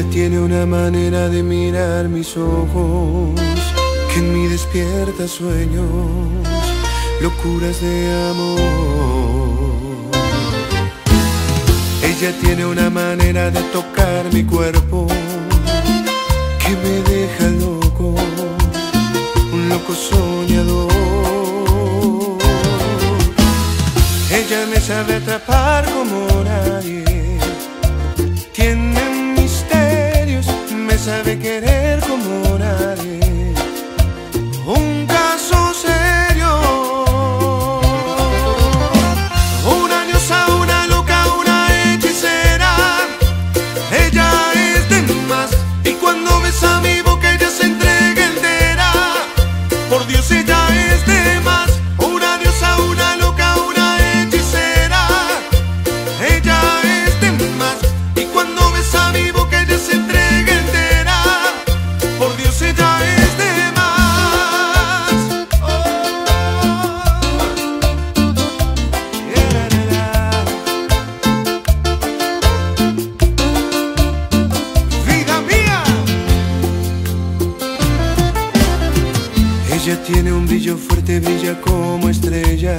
Ella tiene una manera de mirar mis ojos que en mí despierta sueños, locuras de amor. Ella tiene una manera de tocar mi cuerpo que me deja loco, un loco soñador. Ella me sabe atrapar como nadie, querer como tiene un brillo fuerte, brilla como estrella.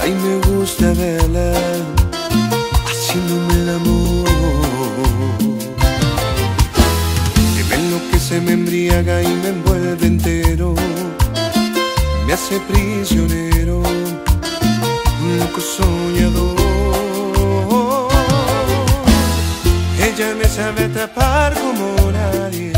Ay, me gusta verla haciéndome el amor. Que me enloquece, me embriaga y me envuelve entero. Me hace prisionero, un loco soñador. Ella me sabe atrapar como nadie.